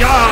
Yeah!